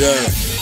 Yeah.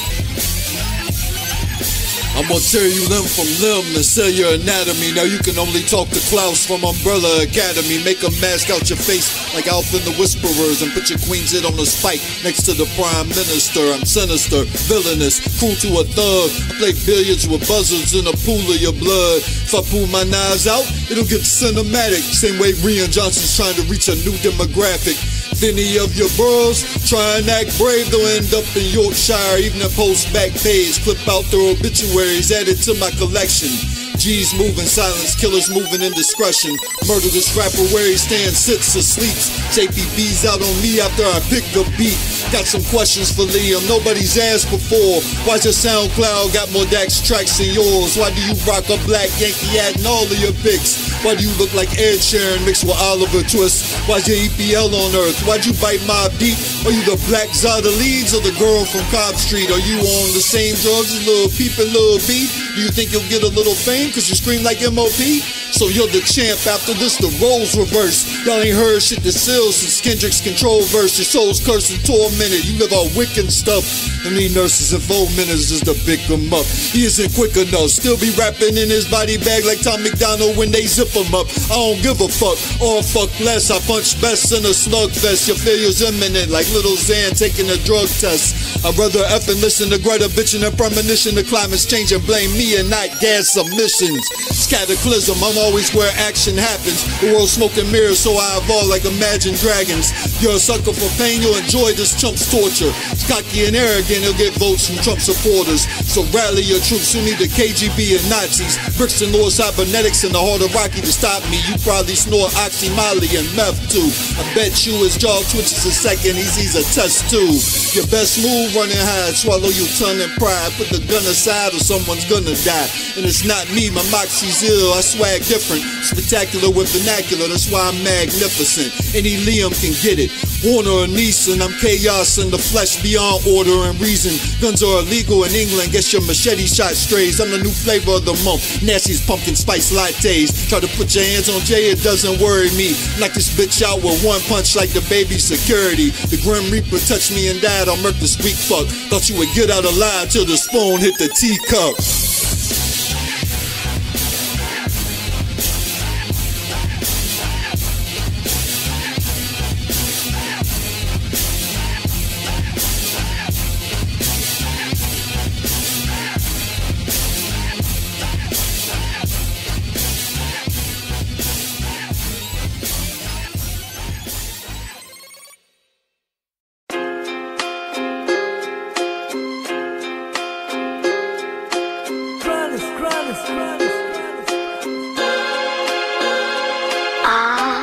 I'm gonna tear you limb from limb and sell your anatomy. Now you can only talk to Klaus from Umbrella Academy. Make a mask out your face like Alpha and the Whisperers and put your queen's head on a spike next to the Prime Minister. I'm sinister, villainous, cruel to a thug. Play billiards with buzzards in a pool of your blood. If I pull my knives out, it'll get cinematic. Same way Rian Johnson's trying to reach a new demographic. Any of your bros try and act brave, they'll end up in Yorkshire. Even a post back page, clip out their obituaries, added to my collection. G's moving, silence, killers moving indiscretion. Murder this rapper where he stands, sits or sleeps. JPB's out on me after I pick a beat. Got some questions for Liam, nobody's asked before. Why's your SoundCloud got more Dax tracks than yours? Why do you rock a black Yankee hat in all of your pics? Why do you look like Ed Sheeran mixed with Oliver Twist? Why's your EPL on Earth? Why'd you bite Mobb Deep? Are you the black Zada Leeds or the girl from Cobb Street? Are you on the same drugs as Lil Peep and Lil B? Do you think you'll get a little fame cause you scream like MOP? So you're the champ after this, the roles reverse. Y'all ain't heard shit that sells since Kendrick's control verse. Your soul's cursed and tormented. You live on wicked stuff. And need nurses in four minutes just to pick him up. He isn't quick enough. Still be rapping in his body bag like Tom MacDonald when they zip him up. I don't give a fuck. Or fuck less. I punch best in a slugfest. Your failure's imminent like Lil Xan taking a drug test. I'd rather F and listen to Greta bitching and premonition. The climate's changing. Blame me and not gas submissions. Cataclysm. I'm always where action happens. The world's smoking mirrors, so I evolve like Imagine Dragons. You're a sucker for pain, you'll enjoy this chump's torture. It's cocky and arrogant, he'll get votes from Trump supporters. So rally your troops you need the KGB and Nazis. Bricks and Cybernetics in the heart of Rocky to stop me. You probably snore Oxy, Molly, and meth too. I bet you his jaw twitches a second, he sees a test tube. Your best move running high, swallow your tongue and pride. Put the gun aside or someone's gonna die. And it's not me, my moxie's ill, I swag different. Spectacular with vernacular, that's why I'm magnificent. Any Liam can get it. Warner and Neeson, I'm chaos in the flesh beyond order and reason. Guns are illegal in England, guess your machete shot strays. I'm the new flavor of the month. Nasty's pumpkin spice lattes. Try to put your hands on Jay, it doesn't worry me. Knock this bitch out with one punch like the baby security. The Grim Reaper touched me and died, I'll this weak fuck. Thought you would get out alive till the spoon hit the teacup.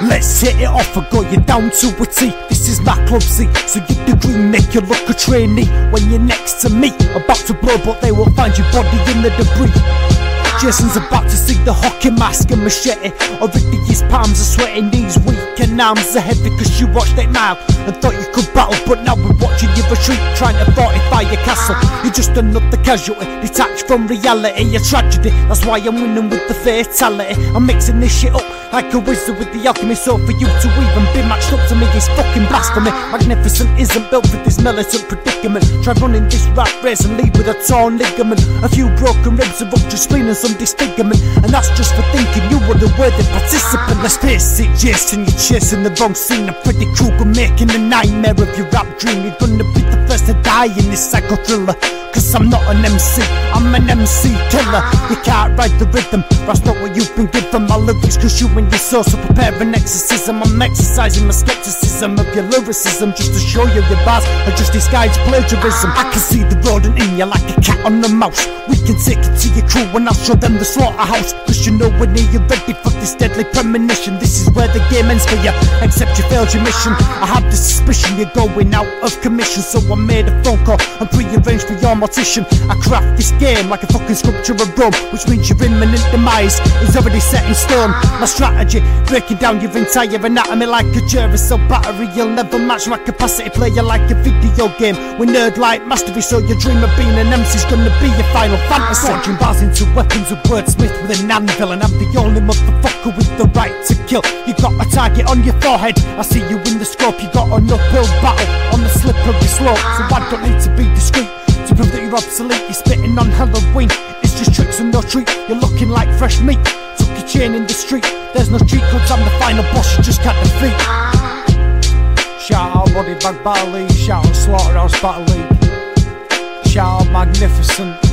Let's hit it off, I got you down to a T. This is my club so you degree make you look a trainee when you're next to me. About to blow, but they will find your body in the debris. Jason's about to see the hockey mask and machete. Already his palms are sweating, knees weak and arms are heavy cause you watched 8 Mile and thought you could battle. But now we're watching you retreat, trying to fortify your castle. You're just another casualty, detached from reality, a tragedy. That's why I'm winning with the fatality. I'm mixing this shit up like a wizard with the alchemy. So for you to even be matched up to me is fucking blasphemy. Magnificent isn't built for this militant predicament. Try running this rat race and leave with a torn ligament, a few broken ribs, a ruptured spleen, and some disfigurement. And that's just for thinking you were the worthy participant. Let's face it, Jason, you're chasing the wrong scene. A Freddy Krueger making a nightmare of your rap dream. You're gonna be the first to die in this psycho thriller. Cause I'm not an MC, I'm an MC killer. You can't ride the rhythm, that's not what you've been given. My lyrics cause you and soul, so prepare an exorcism. I'm exercising my skepticism of your lyricism just to show you your bars are just disguised plagiarism. I can see the rodent in you like a cat on a mouse. We can take it to your crew and I'll show them the slaughterhouse. Cause you know when you're ready for this deadly premonition. This is where the game ends for you, except you failed your mission. I have the suspicion you're going out of commission, so I made a phone call and pre-arranged for your mortician. I craft this game like a fucking sculpture of Rome, which means your imminent demise is already set in stone. My strategy. Breaking down your entire anatomy like a Duracell battery. You'll never match my capacity. Play you like a video game. We nerd like mastery, so your dream of being an MC's gonna be your final fantasy. Ah. Forging bars into weapons of wordsmith with an anvil, and I'm the only motherfucker with the right to kill. You got a target on your forehead. I see you in the scope. You got an uphill battle on the slippery slope, so I don't need to be discreet. To prove that you're obsolete, you're spitting on Halloween. It's just tricks and no treat. You're looking like fresh meat. Chain in the street. There's no cheat codes. I'm the final boss. You just can't defeat. Shout out Body Bag League. Shout out Slaughterhouse Battle League. Shout out Magnificent.